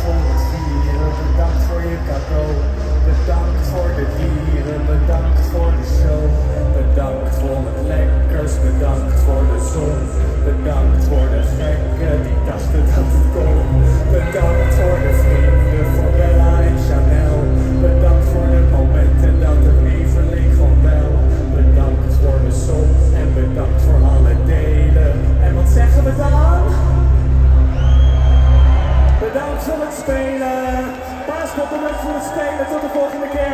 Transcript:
bedankt voor het vieren, bedankt voor je cadeau. Bedankt voor de dieren, bedankt voor de show. Bedankt voor het lekkers, bedankt voor de zon. spelen. Paas komt voor het spelen. Tot de volgende keer.